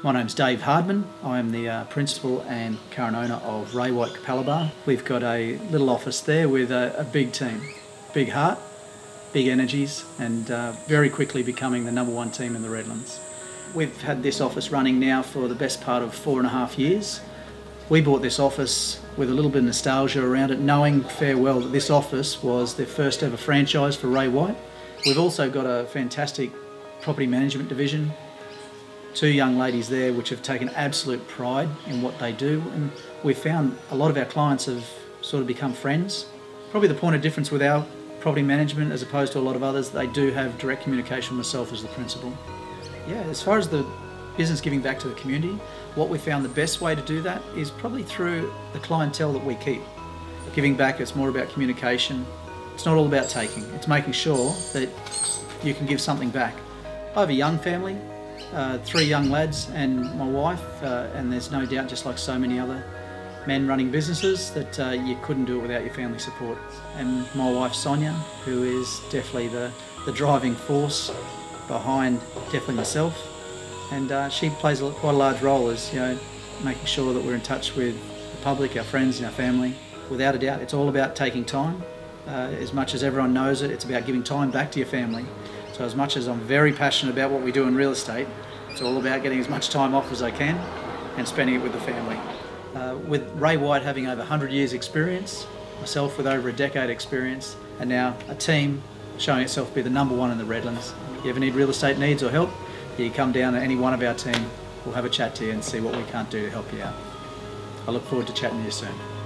My name's Dave Hardman. I'm the uh, principal and current owner of Ray White Capalaba. We've got a little office there with a, a big team, big heart, big energies, and uh, very quickly becoming the number one team in the Redlands. We've had this office running now for the best part of four and a half years. We bought this office with a little bit of nostalgia around it, knowing fair well that this office was the first ever franchise for Ray White. We've also got a fantastic property management division two young ladies there which have taken absolute pride in what they do and we've found a lot of our clients have sort of become friends. Probably the point of difference with our property management as opposed to a lot of others, they do have direct communication with myself as the principal. Yeah, as far as the business giving back to the community, what we found the best way to do that is probably through the clientele that we keep. Giving back, it's more about communication. It's not all about taking, it's making sure that you can give something back. I have a young family, uh, three young lads and my wife, uh, and there's no doubt, just like so many other men running businesses, that uh, you couldn't do it without your family support. And my wife Sonia, who is definitely the, the driving force behind definitely myself, and uh, she plays a, quite a large role as you know, making sure that we're in touch with the public, our friends, and our family. Without a doubt, it's all about taking time. Uh, as much as everyone knows it, it's about giving time back to your family so as much as I'm very passionate about what we do in real estate, it's all about getting as much time off as I can and spending it with the family. Uh, with Ray White having over 100 years experience, myself with over a decade experience, and now a team showing itself to be the number one in the Redlands. If you ever need real estate needs or help, you come down to any one of our team, we'll have a chat to you and see what we can't do to help you out. I look forward to chatting to you soon.